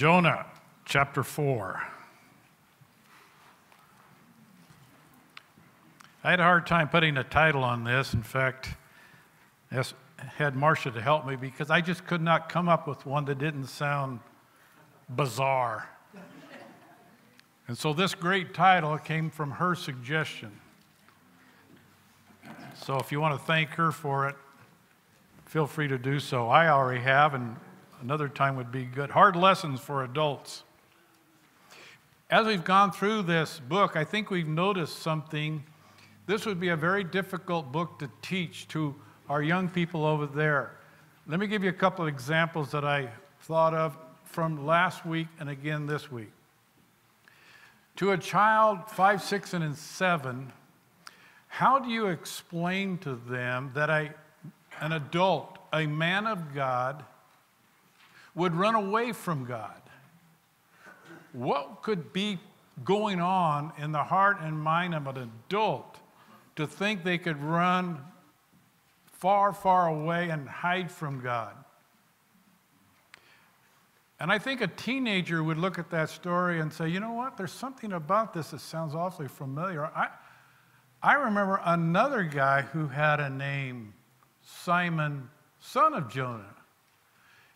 Jonah chapter 4. I had a hard time putting a title on this. In fact, I had Marcia to help me because I just could not come up with one that didn't sound bizarre. And so this great title came from her suggestion. So if you want to thank her for it, feel free to do so. I already have, and another time would be good. Hard lessons for adults. As we've gone through this book, I think we've noticed something. This would be a very difficult book to teach to our young people over there. Let me give you a couple of examples that I thought of from last week and again this week. To a child five, six, and seven, how do you explain to them that a, an adult, a man of God, would run away from God? What could be going on in the heart and mind of an adult to think they could run far, far away and hide from God? And I think a teenager would look at that story and say, you know what? There's something about this that sounds awfully familiar. I, I remember another guy who had a name, Simon, son of Jonah.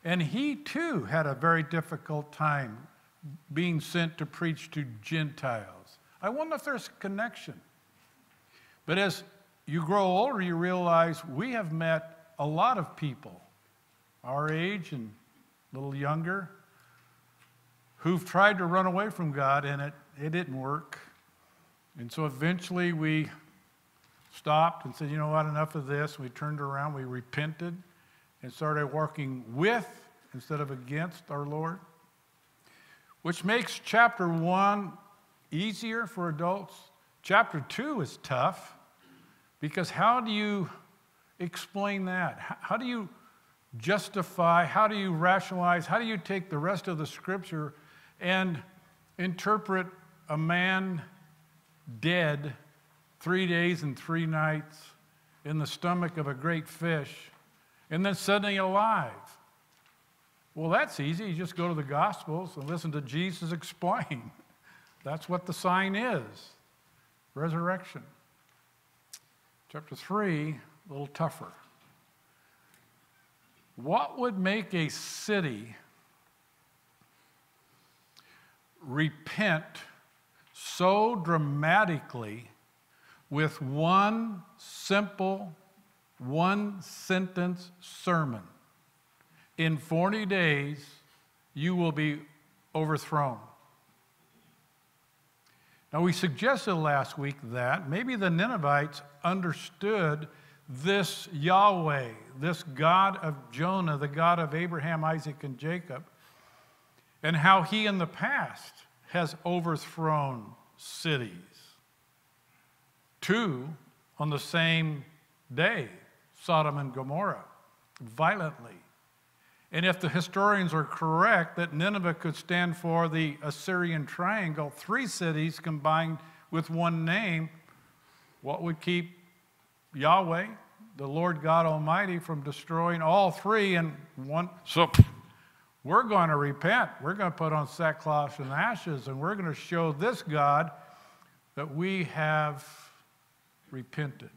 And he too had a very difficult time being sent to preach to Gentiles. I wonder if there's a connection. But as you grow older, you realize we have met a lot of people our age and a little younger, who've tried to run away from God and it, it didn't work. And so eventually we stopped and said, you know what, enough of this. We turned around, we repented, and started working with instead of against our Lord, which makes chapter one easier for adults. Chapter two is tough because how do you explain that? How do you justify? How do you rationalize? How do you take the rest of the scripture and interpret a man dead three days and three nights in the stomach of a great fish and then suddenly alive? Well, that's easy. You just go to the Gospels and listen to Jesus explain. That's what the sign is resurrection. Chapter 3, a little tougher. What would make a city repent so dramatically with one simple, one sentence sermon? In 40 days, you will be overthrown. Now, we suggested last week that maybe the Ninevites understood this Yahweh, this God of Jonah, the God of Abraham, Isaac, and Jacob, and how he in the past has overthrown cities. Two on the same day, Sodom and Gomorrah, violently. And if the historians are correct that Nineveh could stand for the Assyrian triangle, three cities combined with one name, what would keep Yahweh, the Lord God Almighty, from destroying all three in one. So we're going to repent. We're going to put on sackcloth and ashes, and we're going to show this God that we have repented.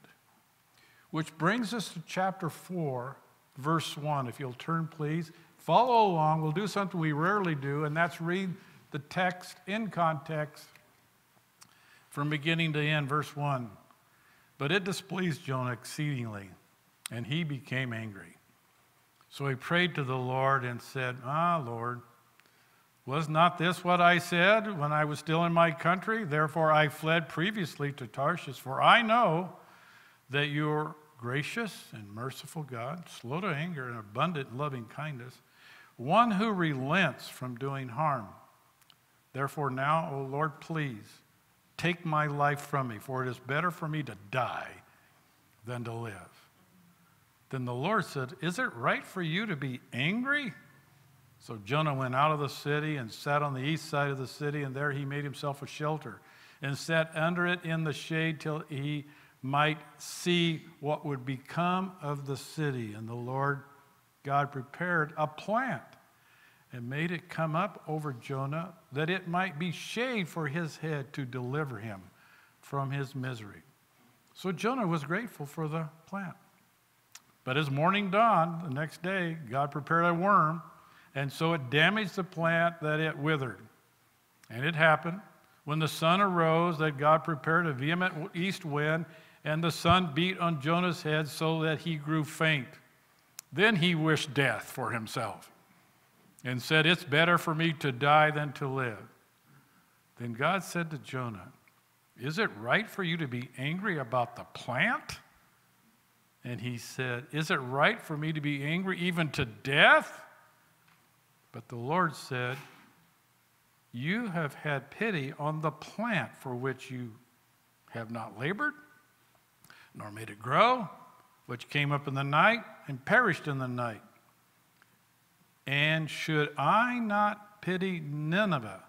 Which brings us to chapter 4, verse 1. If you'll turn, please. Follow along. We'll do something we rarely do, and that's read the text in context from beginning to end, verse 1. But it displeased Jonah exceedingly, and he became angry. So he prayed to the Lord and said, Ah, Lord, was not this what I said when I was still in my country? Therefore I fled previously to Tarshish, for I know that you're gracious and merciful God, slow to anger and abundant in loving kindness, one who relents from doing harm. Therefore now, O Lord, please Take my life from me, for it is better for me to die than to live. Then the Lord said, Is it right for you to be angry? So Jonah went out of the city and sat on the east side of the city, and there he made himself a shelter and sat under it in the shade till he might see what would become of the city. And the Lord God prepared a plant and made it come up over Jonah that it might be shade for his head to deliver him from his misery. So Jonah was grateful for the plant. But as morning dawned the next day, God prepared a worm, and so it damaged the plant that it withered. And it happened when the sun arose that God prepared a vehement east wind, and the sun beat on Jonah's head so that he grew faint. Then he wished death for himself and said, It's better for me to die than to live. Then God said to Jonah, Is it right for you to be angry about the plant? And he said, Is it right for me to be angry even to death? But the Lord said, You have had pity on the plant for which you have not labored, nor made it grow, which came up in the night and perished in the night. And should I not pity Nineveh,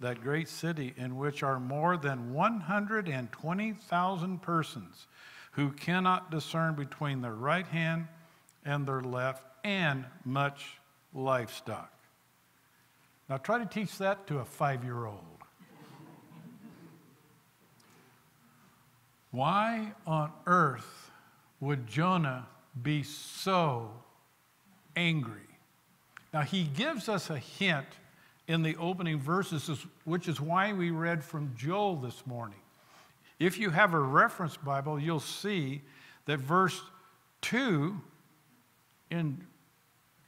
that great city in which are more than 120,000 persons who cannot discern between their right hand and their left, and much livestock? Now try to teach that to a five year old. Why on earth would Jonah be so angry? Now, he gives us a hint in the opening verses, which is why we read from Joel this morning. If you have a reference Bible, you'll see that verse 2 in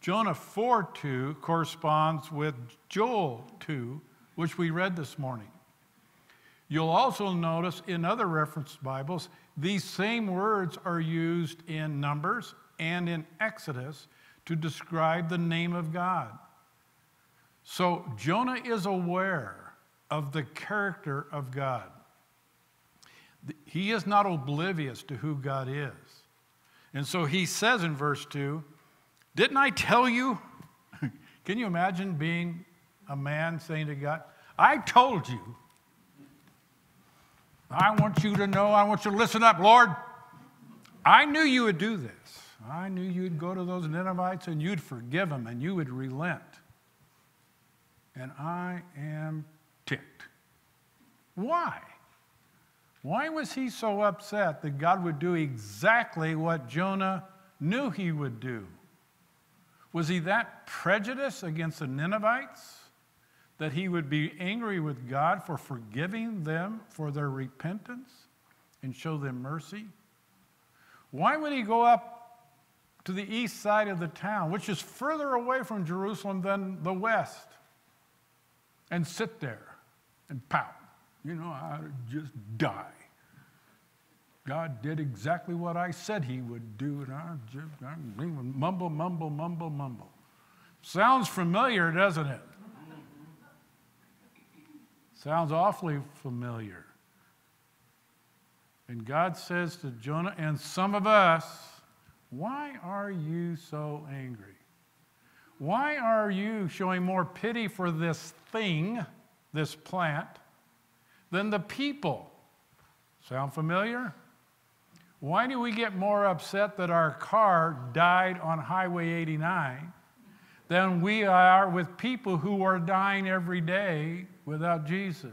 Jonah 4 2 corresponds with Joel 2, which we read this morning. You'll also notice in other reference Bibles, these same words are used in Numbers and in Exodus to describe the name of God. So Jonah is aware of the character of God. He is not oblivious to who God is. And so he says in verse 2 Didn't I tell you? Can you imagine being a man saying to God, I told you. I want you to know, I want you to listen up, Lord. I knew you would do this. I knew you'd go to those Ninevites and you'd forgive them and you would relent. And I am ticked. Why? Why was he so upset that God would do exactly what Jonah knew he would do? Was he that prejudiced against the Ninevites that he would be angry with God for forgiving them for their repentance and show them mercy? Why would he go up to the east side of the town, which is further away from Jerusalem than the west, and sit there and pout. You know, I just die. God did exactly what I said he would do, and I just I mumble, mumble, mumble, mumble. Sounds familiar, doesn't it? Sounds awfully familiar. And God says to Jonah and some of us, why are you so angry? Why are you showing more pity for this thing, this plant, than the people? Sound familiar? Why do we get more upset that our car died on Highway 89 than we are with people who are dying every day without Jesus?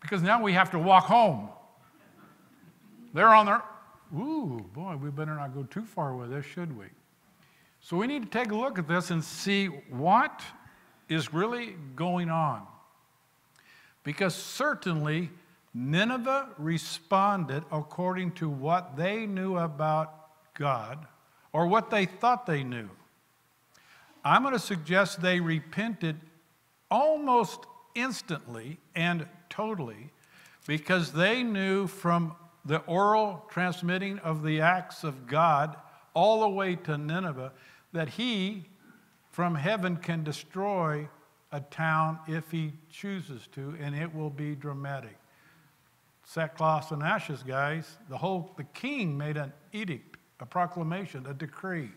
Because now we have to walk home. They're on their Ooh, boy, we better not go too far with this, should we? So we need to take a look at this and see what is really going on. Because certainly Nineveh responded according to what they knew about God or what they thought they knew. I'm going to suggest they repented almost instantly and totally because they knew from the oral transmitting of the acts of God all the way to Nineveh, that he from heaven can destroy a town if he chooses to, and it will be dramatic. Sackcloth and ashes, guys. The whole the king made an edict, a proclamation, a decree.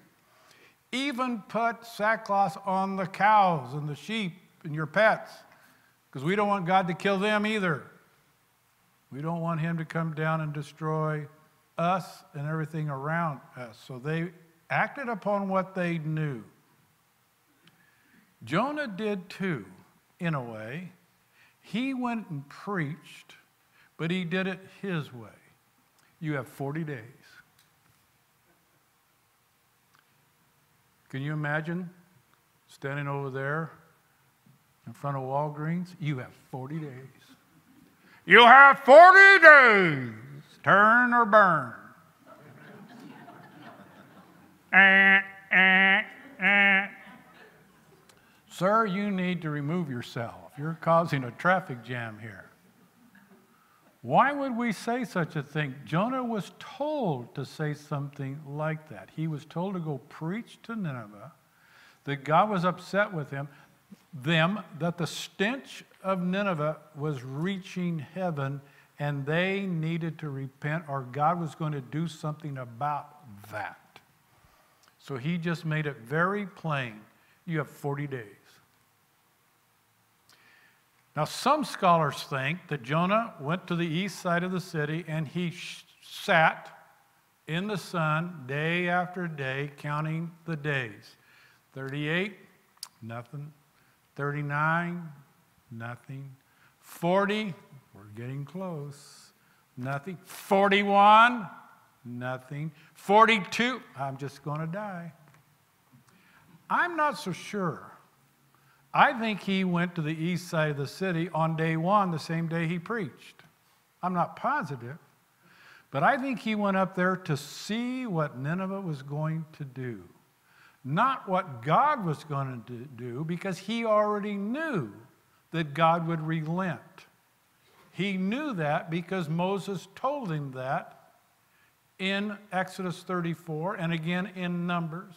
Even put sackcloth on the cows and the sheep and your pets, because we don't want God to kill them either. We don't want him to come down and destroy us and everything around us. So they acted upon what they knew. Jonah did too, in a way. He went and preached, but he did it his way. You have 40 days. Can you imagine standing over there in front of Walgreens? You have 40 days. You have 40 days. Turn or burn. eh, eh, eh. Sir, you need to remove yourself. You're causing a traffic jam here. Why would we say such a thing? Jonah was told to say something like that. He was told to go preach to Nineveh, that God was upset with him, them, that the stench of Nineveh was reaching heaven and they needed to repent or God was going to do something about that. So he just made it very plain. You have 40 days. Now, some scholars think that Jonah went to the east side of the city and he sat in the sun day after day, counting the days. 38, nothing. 39, nothing. 40, we're getting close, nothing. 41, nothing. 42, I'm just going to die. I'm not so sure I think he went to the east side of the city on day one, the same day he preached. I'm not positive, but I think he went up there to see what Nineveh was going to do, not what God was going to do, because he already knew that God would relent. He knew that because Moses told him that in Exodus 34 and again in Numbers.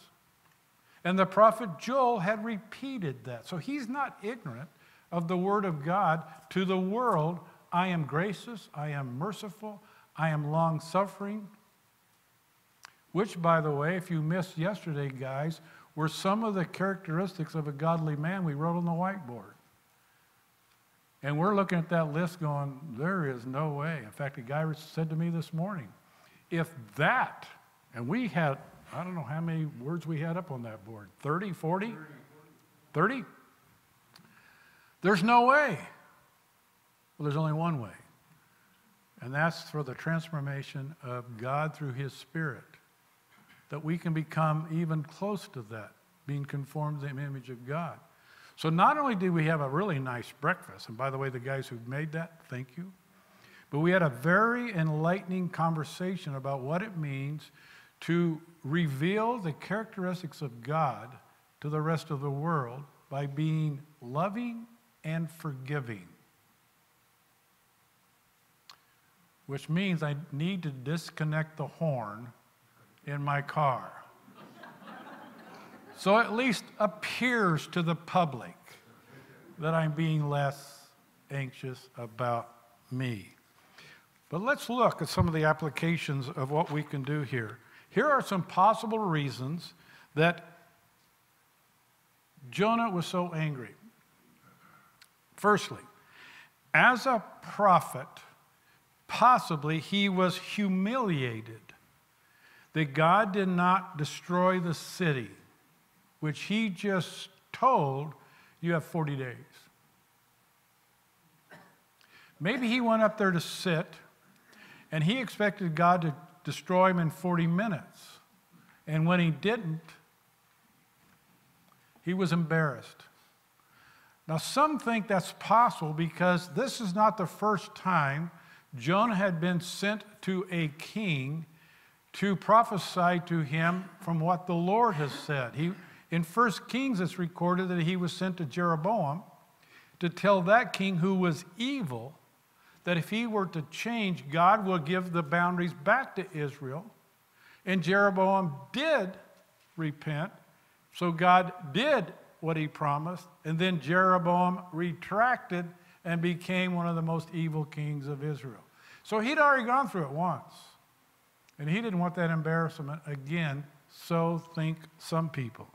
And the prophet Joel had repeated that. So he's not ignorant of the word of God to the world. I am gracious, I am merciful, I am long suffering. Which, by the way, if you missed yesterday, guys, were some of the characteristics of a godly man we wrote on the whiteboard. And we're looking at that list going, there is no way. In fact, a guy said to me this morning, if that, and we had I don't know how many words we had up on that board 30, 40? 30? There's no way. Well, there's only one way, and that's for the transformation of God through His Spirit, that we can become even close to that, being conformed to the image of God. So, not only did we have a really nice breakfast, and by the way, the guys who made that, thank you, but we had a very enlightening conversation about what it means to reveal the characteristics of God to the rest of the world by being loving and forgiving. Which means I need to disconnect the horn in my car. so at least appears to the public that I'm being less anxious about me. But let's look at some of the applications of what we can do here. Here are some possible reasons that Jonah was so angry. Firstly, as a prophet, possibly he was humiliated that God did not destroy the city, which he just told you have 40 days. Maybe he went up there to sit and he expected God to destroy him in 40 minutes. And when he didn't, he was embarrassed. Now, some think that's possible because this is not the first time Jonah had been sent to a king to prophesy to him from what the Lord has said. He, in 1 Kings, it's recorded that he was sent to Jeroboam to tell that king who was evil that if he were to change, God will give the boundaries back to Israel. And Jeroboam did repent, so God did what he promised. And then Jeroboam retracted and became one of the most evil kings of Israel. So he'd already gone through it once. And he didn't want that embarrassment again, so think some people.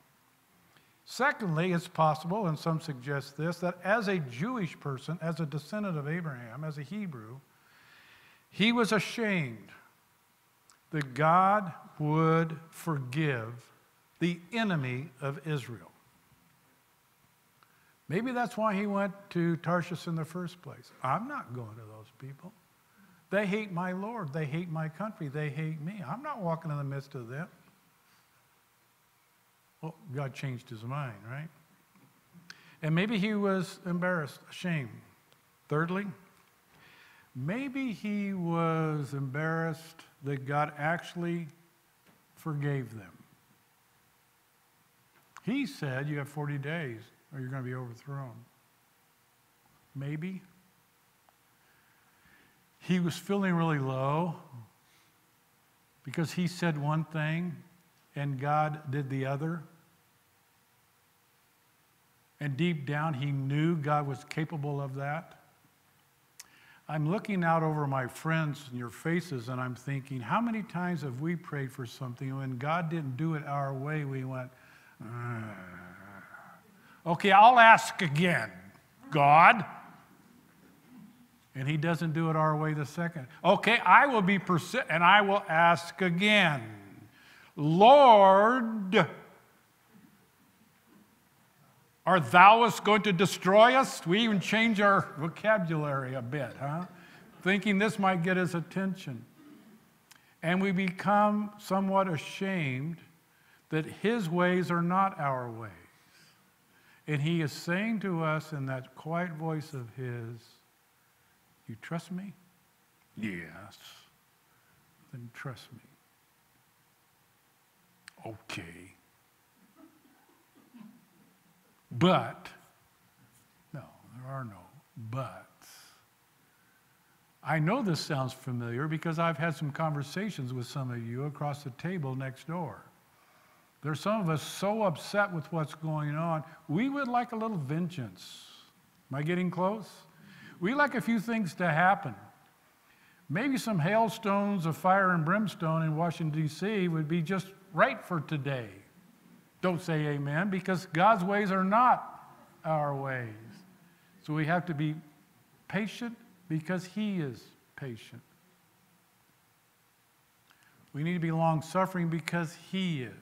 Secondly, it's possible, and some suggest this, that as a Jewish person, as a descendant of Abraham, as a Hebrew, he was ashamed that God would forgive the enemy of Israel. Maybe that's why he went to Tarshish in the first place. I'm not going to those people. They hate my Lord. They hate my country. They hate me. I'm not walking in the midst of them. Well, God changed his mind, right? And maybe he was embarrassed, ashamed. Thirdly, maybe he was embarrassed that God actually forgave them. He said, You have 40 days or you're going to be overthrown. Maybe. He was feeling really low because he said one thing and God did the other. And deep down, he knew God was capable of that. I'm looking out over my friends and your faces, and I'm thinking, how many times have we prayed for something and when God didn't do it our way, we went, okay, I'll ask again, God. And he doesn't do it our way the second. Okay, I will be persistent and I will ask again. Lord, Art thou going to destroy us? We even change our vocabulary a bit, huh? Thinking this might get his attention. And we become somewhat ashamed that his ways are not our ways. And he is saying to us in that quiet voice of his, You trust me? Yes. Then trust me. Okay. But, no, there are no buts. I know this sounds familiar because I've had some conversations with some of you across the table next door. There's some of us so upset with what's going on, we would like a little vengeance. Am I getting close? We like a few things to happen. Maybe some hailstones of fire and brimstone in Washington, D.C. would be just right for today. Don't say amen because God's ways are not our ways. So we have to be patient because He is patient. We need to be long suffering because He is.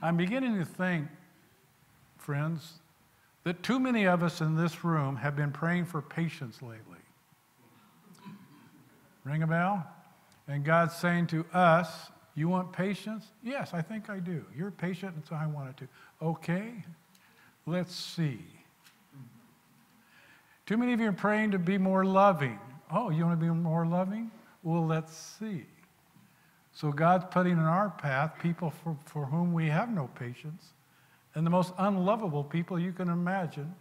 I'm beginning to think, friends, that too many of us in this room have been praying for patience lately. Ring a bell? And God's saying to us, You want patience? Yes, I think I do. You're patient, and so I want it to. Okay, let's see. Too many of you are praying to be more loving. Oh, you want to be more loving? Well, let's see. So God's putting in our path people for, for whom we have no patience and the most unlovable people you can imagine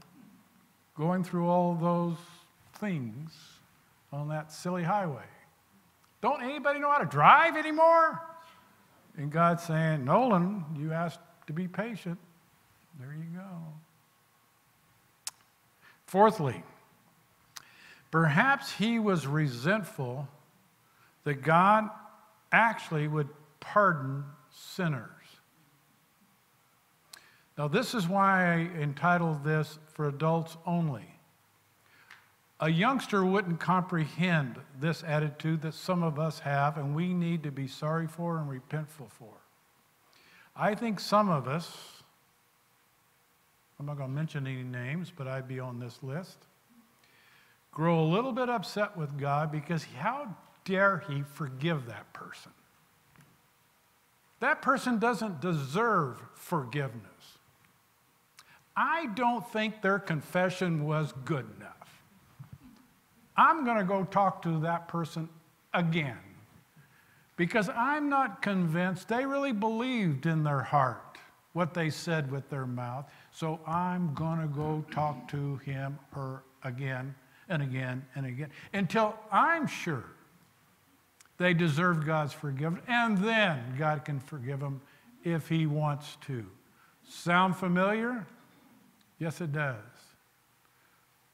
going through all those things on that silly highway. Don't anybody know how to drive anymore? And God's saying, Nolan, you asked to be patient. There you go. Fourthly, perhaps he was resentful that God actually would pardon sinners. Now, this is why I entitled this For Adults Only. A youngster wouldn't comprehend this attitude that some of us have, and we need to be sorry for and repentful for. I think some of us, I'm not going to mention any names, but I'd be on this list, grow a little bit upset with God because how dare he forgive that person? That person doesn't deserve forgiveness. I don't think their confession was good enough. I'm going to go talk to that person again because I'm not convinced they really believed in their heart what they said with their mouth. So I'm going to go talk to him or again and again and again until I'm sure they deserve God's forgiveness, and then God can forgive them if He wants to. Sound familiar? Yes, it does.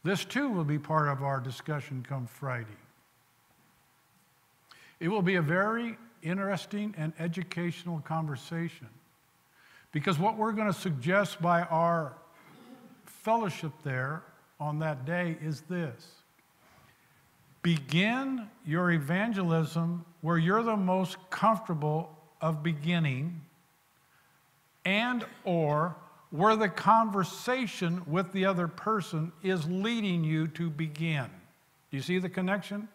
This too will be part of our discussion come Friday. It will be a very interesting and educational conversation because what we're going to suggest by our fellowship there on that day is this Begin your evangelism where you're the most comfortable of beginning and or where the conversation with the other person is leading you to begin. Do you see the connection?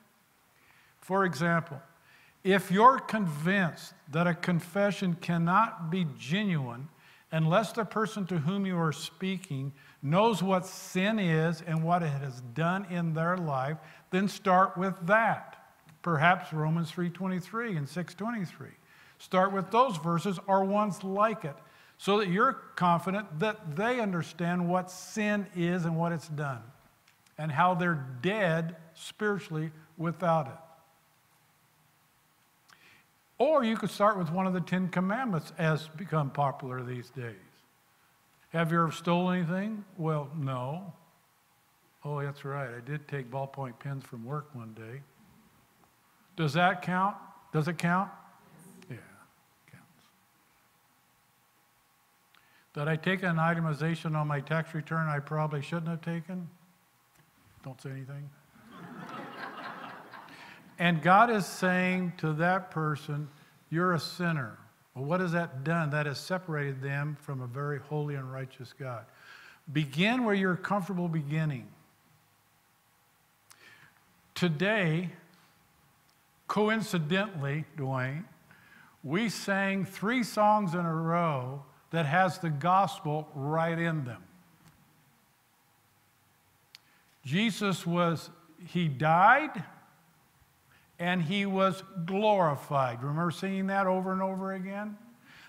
For example, if you're convinced that a confession cannot be genuine unless the person to whom you are speaking knows what sin is and what it has done in their life, then start with that. Perhaps Romans 3:23 and 6:23. Start with those verses or ones like it so that you're confident that they understand what sin is and what it's done and how they're dead spiritually without it. Or you could start with one of the Ten Commandments as become popular these days. Have you ever stolen anything? Well, no. Oh, that's right. I did take ballpoint pens from work one day. Does that count? Does it count? Yeah, it counts. Did I take an itemization on my tax return I probably shouldn't have taken? Don't say anything. and God is saying to that person, You're a sinner. Well, what has that done? That has separated them from a very holy and righteous God. Begin where you're comfortable beginning. Today, coincidentally, Dwayne, we sang three songs in a row that has the gospel right in them. Jesus was, he died and he was glorified. Remember seeing that over and over again?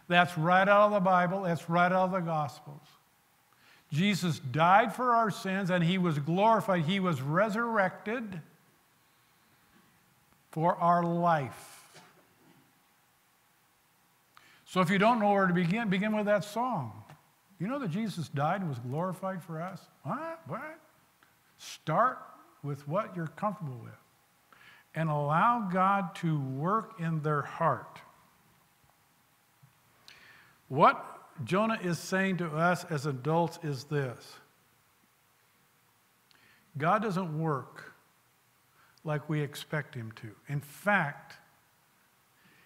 That's right out of the Bible, that's right out of the Gospels. Jesus died for our sins and he was glorified. He was resurrected for our life. So if you don't know where to begin, begin with that song. You know that Jesus died and was glorified for us? What? What? Start with what you're comfortable with and allow God to work in their heart. What Jonah is saying to us as adults is this God doesn't work like we expect him to. In fact,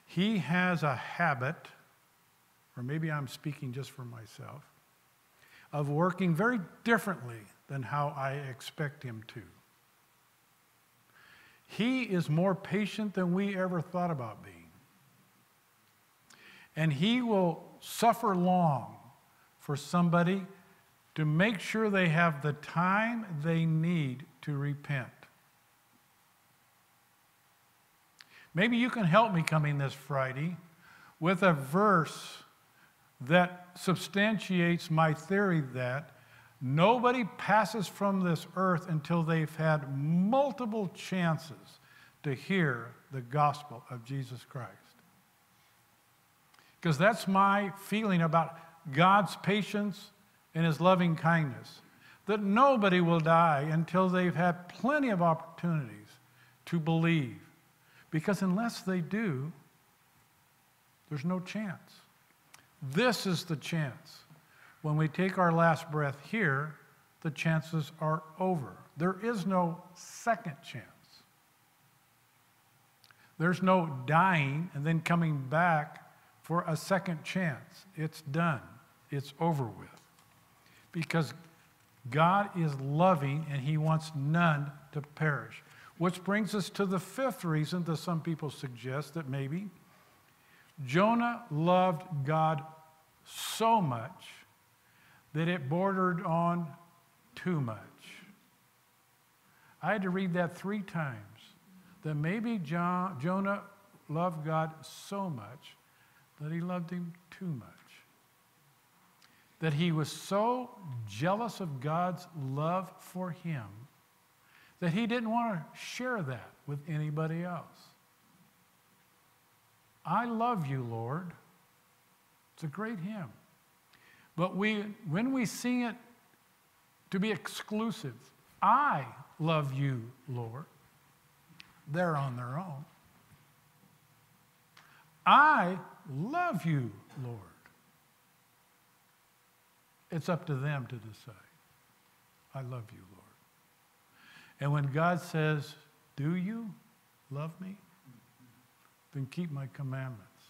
he has a habit, or maybe I'm speaking just for myself, of working very differently than how I expect him to. He is more patient than we ever thought about being. And He will suffer long for somebody to make sure they have the time they need to repent. Maybe you can help me coming this Friday with a verse that substantiates my theory that Nobody passes from this earth until they've had multiple chances to hear the gospel of Jesus Christ. Because that's my feeling about God's patience and his loving kindness. That nobody will die until they've had plenty of opportunities to believe. Because unless they do, there's no chance. This is the chance when we take our last breath here, the chances are over. There is no second chance. There's no dying and then coming back for a second chance. It's done, it's over with. Because God is loving and He wants none to perish. Which brings us to the fifth reason that some people suggest that maybe Jonah loved God so much that it bordered on too much. I had to read that three times. That maybe John, Jonah loved God so much that he loved him too much. That he was so jealous of God's love for him that he didn't want to share that with anybody else. I love you, Lord. It's a great hymn. But we, when we sing it to be exclusive, I love you, Lord, they're on their own. I love you, Lord. It's up to them to decide. I love you, Lord. And when God says, Do you love me? Then keep my commandments.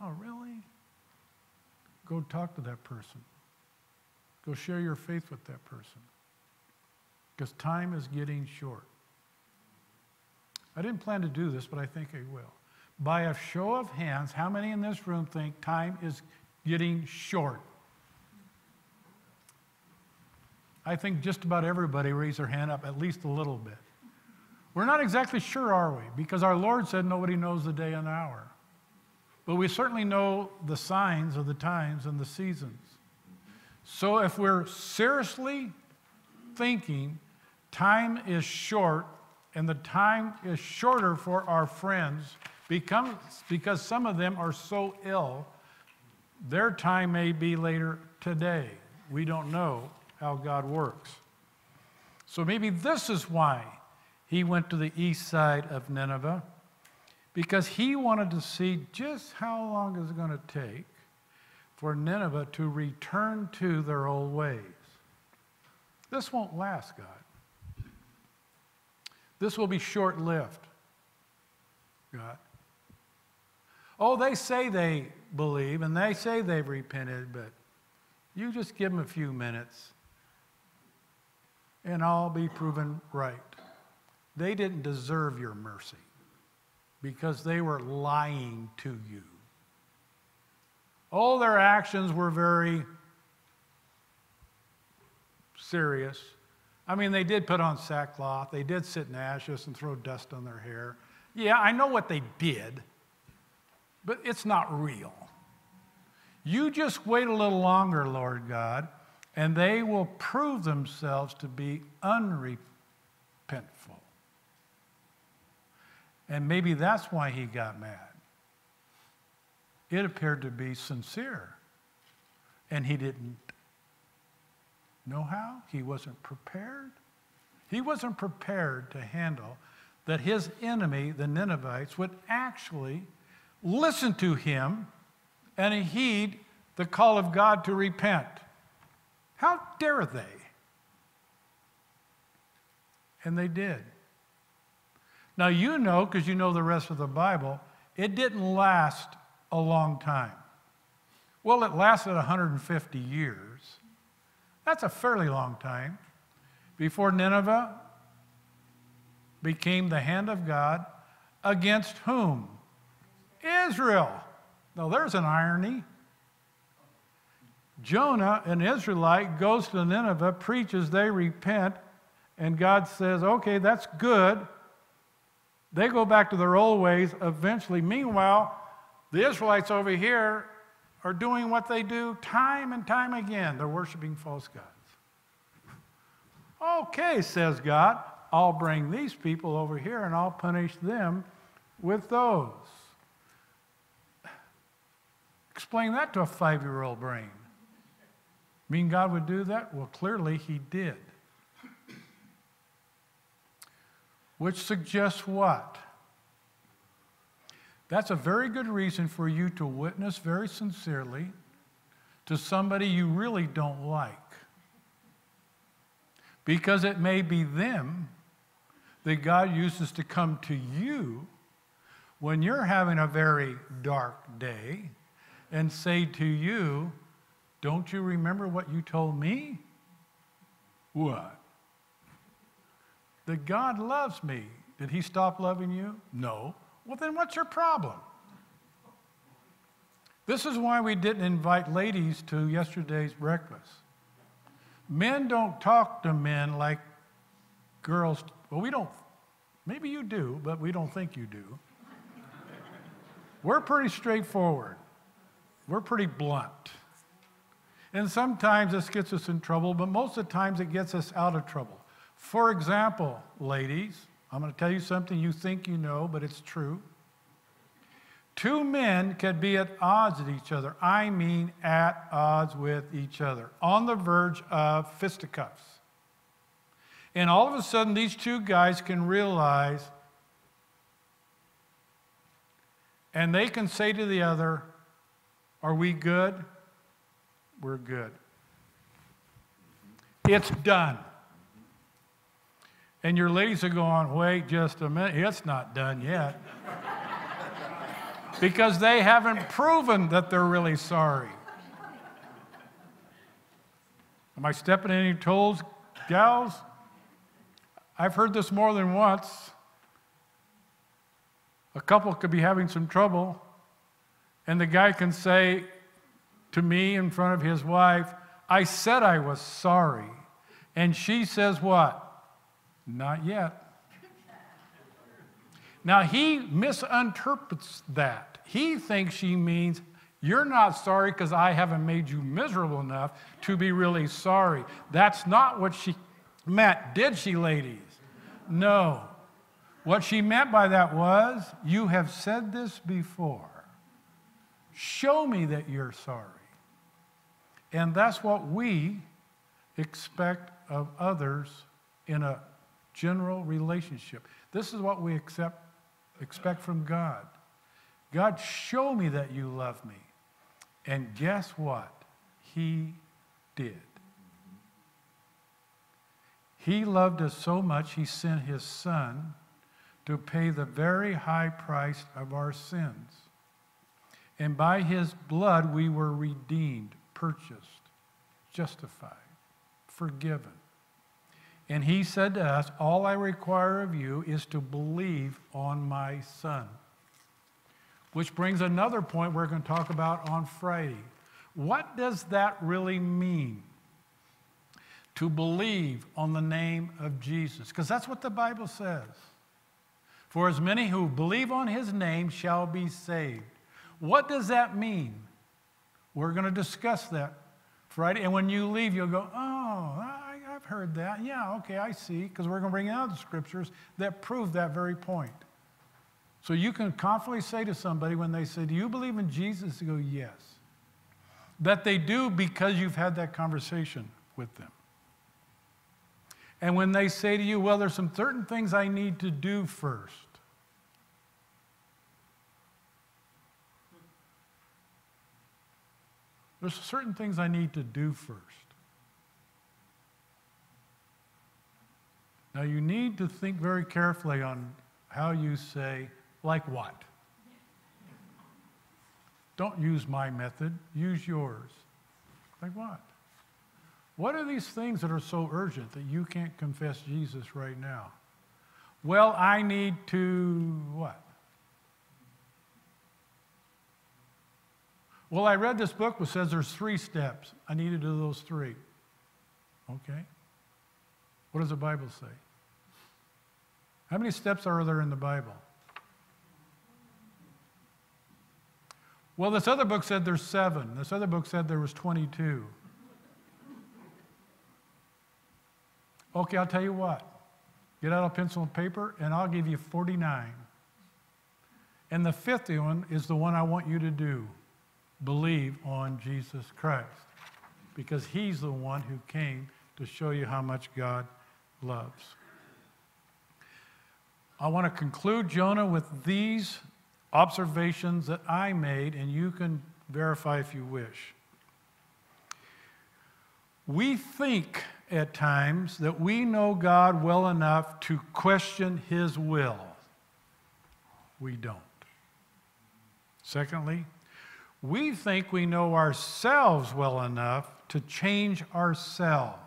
Oh, really? Go talk to that person. Go share your faith with that person. Because time is getting short. I didn't plan to do this, but I think I will. By a show of hands, how many in this room think time is getting short? I think just about everybody raised their hand up at least a little bit. We're not exactly sure, are we? Because our Lord said nobody knows the day and the hour. But we certainly know the signs of the times and the seasons. So if we're seriously thinking time is short and the time is shorter for our friends because, because some of them are so ill, their time may be later today. We don't know how God works. So maybe this is why he went to the east side of Nineveh, because he wanted to see just how long is it going to take for Nineveh to return to their old ways. This won't last, God. This will be short lived, God. Oh, they say they believe and they say they've repented, but you just give them a few minutes and I'll be proven right. They didn't deserve your mercy because they were lying to you. All their actions were very serious. I mean, they did put on sackcloth, they did sit in ashes and throw dust on their hair. Yeah, I know what they did, but it's not real. You just wait a little longer, Lord God, and they will prove themselves to be unrepentful. And maybe that's why he got mad. It appeared to be sincere, and he didn't know how? He wasn't prepared. He wasn't prepared to handle that his enemy, the Ninevites, would actually listen to him and heed the call of God to repent. How dare they? And they did. Now, you know, because you know the rest of the Bible, it didn't last a long time. Well, it lasted 150 years. That's a fairly long time before Nineveh became the hand of God against whom? Israel. Now, there's an irony. Jonah, an Israelite, goes to Nineveh, preaches, they repent, and God says, okay, that's good. They go back to their old ways eventually. Meanwhile, the Israelites over here are doing what they do time and time again. They're worshiping false gods. Okay, says God, I'll bring these people over here and I'll punish them with those. Explain that to a five year old brain. Mean God would do that? Well, clearly He did. Which suggests what? That's a very good reason for you to witness very sincerely to somebody you really don't like. Because it may be them that God uses to come to you when you're having a very dark day and say to you, Don't you remember what you told me? What? That God loves me. Did he stop loving you? No. Well, then what's your problem? This is why we didn't invite ladies to yesterday's breakfast. Men don't talk to men like girls. Well, we don't. Maybe you do, but we don't think you do. We're pretty straightforward. We're pretty blunt. And sometimes this gets us in trouble, but most of the times it gets us out of trouble. For example, ladies, I'm going to tell you something you think you know, but it's true. Two men can be at odds with each other. I mean, at odds with each other, on the verge of fisticuffs. And all of a sudden, these two guys can realize, and they can say to the other, Are we good? We're good. It's done. And your ladies are going, wait just a minute, it's not done yet. because they haven't proven that they're really sorry. Am I stepping any toes, gals? I've heard this more than once. A couple could be having some trouble, and the guy can say to me in front of his wife, I said I was sorry. And she says, What? Not yet. Now he misinterprets that. He thinks she means, You're not sorry because I haven't made you miserable enough to be really sorry. That's not what she meant, did she, ladies? No. What she meant by that was, You have said this before. Show me that you're sorry. And that's what we expect of others in a general relationship. This is what we accept, expect from God. God, show me that you love me. And guess what? He did. He loved us so much, he sent his son to pay the very high price of our sins. And by his blood, we were redeemed, purchased, justified, forgiven. And he said to us, All I require of you is to believe on my son. Which brings another point we're going to talk about on Friday. What does that really mean? To believe on the name of Jesus. Because that's what the Bible says. For as many who believe on his name shall be saved. What does that mean? We're going to discuss that Friday. And when you leave, you'll go, Oh, I, have heard that. Yeah, okay, I see. Because we're going to bring out the scriptures that prove that very point. So you can confidently say to somebody when they say, Do you believe in Jesus? You go, Yes. That they do because you've had that conversation with them. And when they say to you, Well, there's some certain things I need to do first. There's certain things I need to do first. Now, you need to think very carefully on how you say, like what? Don't use my method, use yours. Like what? What are these things that are so urgent that you can't confess Jesus right now? Well, I need to what? Well, I read this book which says there's three steps. I need to do those three. Okay. What does the Bible say? How many steps are there in the Bible? Well, this other book said there's seven. This other book said there was 22. Okay, I'll tell you what. Get out a pencil and paper, and I'll give you 49. And the fifth one is the one I want you to do believe on Jesus Christ because he's the one who came to show you how much God loves. I want to conclude, Jonah, with these observations that I made, and you can verify if you wish. We think at times that we know God well enough to question his will. We don't. Secondly, we think we know ourselves well enough to change ourselves.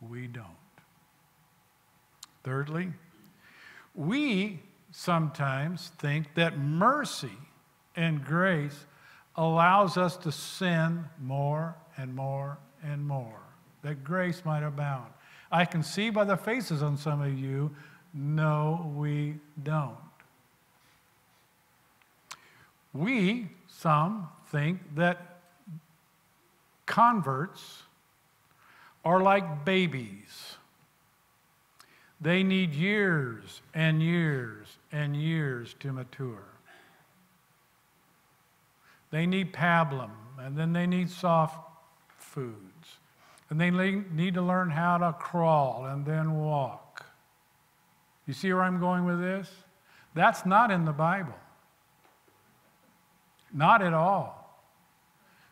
We don't. Thirdly, we sometimes think that mercy and grace allows us to sin more and more and more, that grace might abound. I can see by the faces on some of you, no, we don't. We, some, think that converts are like babies. They need years and years and years to mature. They need pablum, and then they need soft foods. And they need to learn how to crawl and then walk. You see where I'm going with this? That's not in the Bible. Not at all.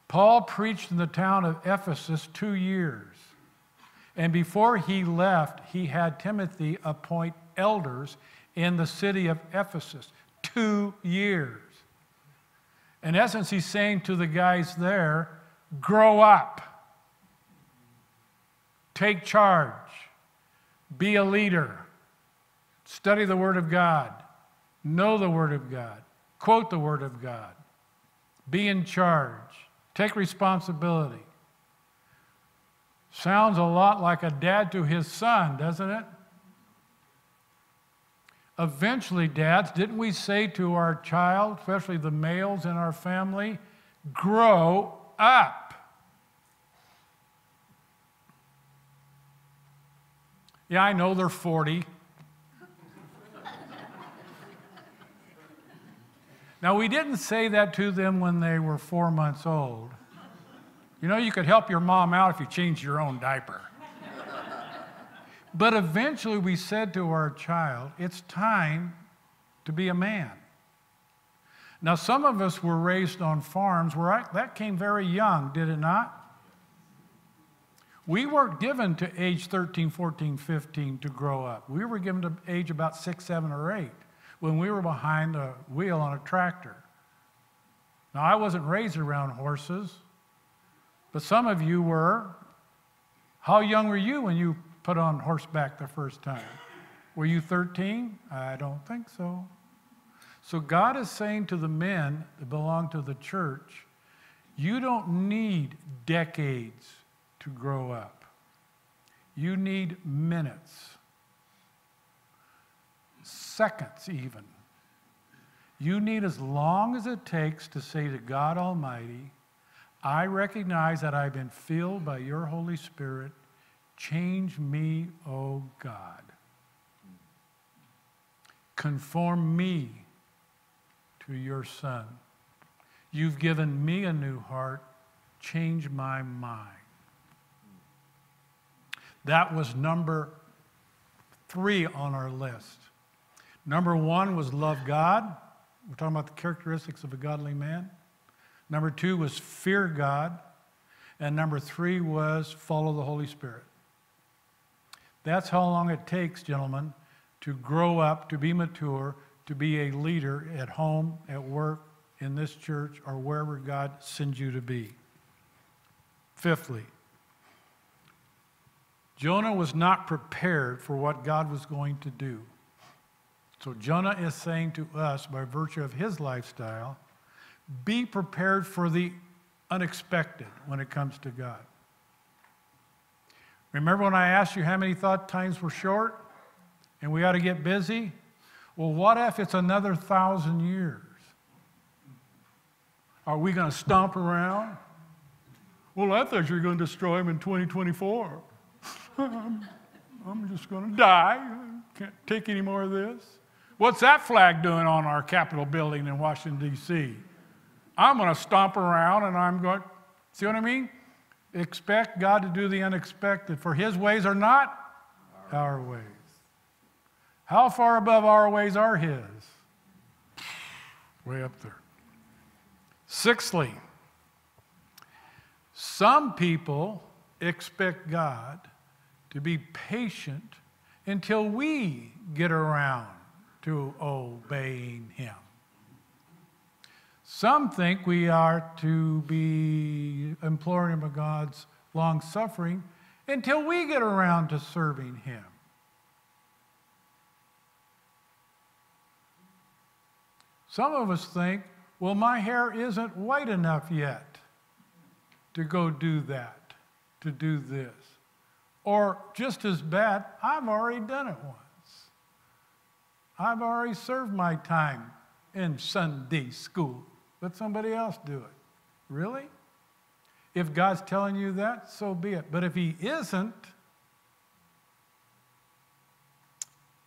Paul preached in the town of Ephesus two years. And before he left, he had Timothy appoint elders in the city of Ephesus. Two years. In essence, he's saying to the guys there, grow up. take charge, be a leader, study the Word of God, know the Word of God, quote the Word of God, be in charge, take responsibility. Sounds a lot like a dad to his son, doesn't it? Eventually, dads, didn't we say to our child, especially the males in our family, grow up? Yeah, I know they're 40. now, we didn't say that to them when they were four months old. You know, you could help your mom out if you changed your own diaper. But eventually we said to our child, it's time to be a man. Now, some of us were raised on farms where I, that came very young, did it not? We weren't given to age 13, 14, 15 to grow up. We were given to age about six, seven, or eight when we were behind a wheel on a tractor. Now, I wasn't raised around horses, but some of you were. How young were you when you put on horseback the first time? Were you 13? I don't think so. So God is saying to the men that belong to the church, you don't need decades to grow up. You need minutes, seconds even. You need as long as it takes to say to God Almighty, I recognize that I've been filled by your Holy Spirit Change me, O God. Conform me to your Son. You've given me a new heart. Change my mind. That was number three on our list. Number one was love God. We're talking about the characteristics of a godly man. Number two was fear God. And number three was follow the Holy Spirit. That's how long it takes, gentlemen, to grow up, to be mature, to be a leader at home, at work, in this church, or wherever God sends you to be. Fifthly, Jonah was not prepared for what God was going to do. So Jonah is saying to us, by virtue of his lifestyle, be prepared for the unexpected when it comes to God. Remember when I asked you how many thought times were short and we ought to get busy? Well, what if it's another thousand years? Are we going to stomp around? Well, I thought you were going to destroy him in 2024. I'm, I'm just going to die. Can't take any more of this. What's that flag doing on our Capitol building in Washington, D.C.? I'm going to stomp around and I'm going, see what I mean? expect God to do the unexpected, for his ways are not our ways. How far above our ways are his? Way up there. Sixthly, some people expect God to be patient until we get around to obeying him. Some think we are to be imploring of God's long suffering until we get around to serving Him. Some of us think, well, my hair isn't white enough yet to go do that, to do this. Or just as bad, I've already done it once. I've already served my time in Sunday school. Let somebody else do it. Really? If God's telling you that, so be it. But if He isn't,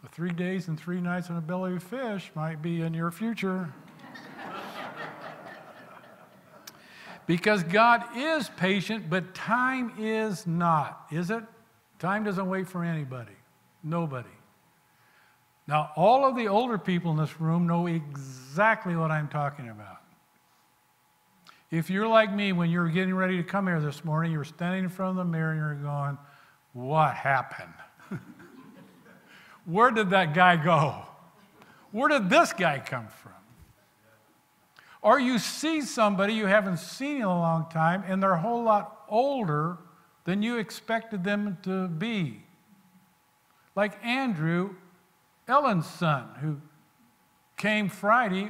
the three days and three nights in a belly of fish might be in your future. because God is patient, but time is not, is it? Time doesn't wait for anybody, nobody. Now, all of the older people in this room know exactly what I'm talking about. If you're like me, when you're getting ready to come here this morning, you're standing in front of the mirror and you're going, What happened? Where did that guy go? Where did this guy come from? Or you see somebody you haven't seen in a long time and they're a whole lot older than you expected them to be. Like Andrew, Ellen's son, who came Friday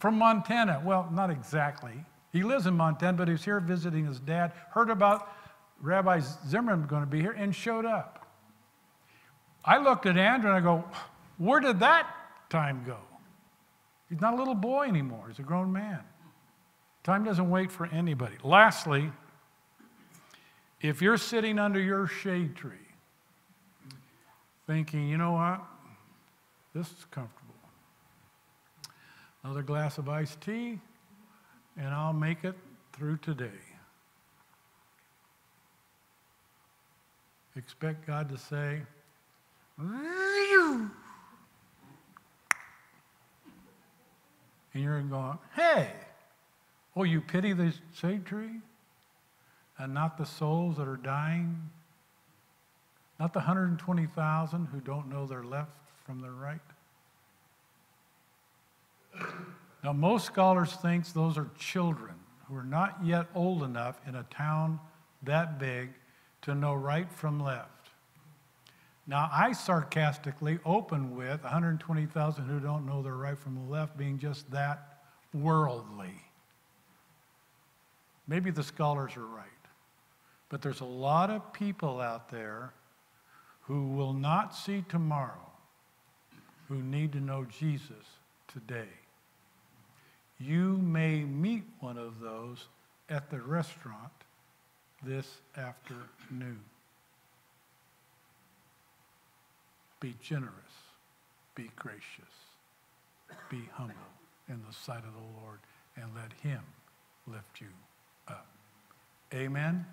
from Montana. Well, not exactly. He lives in Montana, but he's here visiting his dad, heard about Rabbi Zimmerman going to be here, and showed up. I looked at Andrew and I go, Where did that time go? He's not a little boy anymore, he's a grown man. Time doesn't wait for anybody. Lastly, if you're sitting under your shade tree thinking, you know what, this is comfortable. Another glass of iced tea, and I'll make it through today. Expect God to say, and you're going, hey, oh, you pity the shade tree and not the souls that are dying? Not the 120,000 who don't know their left from their right? Now, most scholars think those are children who are not yet old enough in a town that big to know right from left. Now, I sarcastically open with 120,000 who don't know their right from the left being just that worldly. Maybe the scholars are right. But there's a lot of people out there who will not see tomorrow who need to know Jesus today. You may meet one of those at the restaurant this afternoon. Be generous, be gracious, be humble in the sight of the Lord, and let Him lift you up. Amen.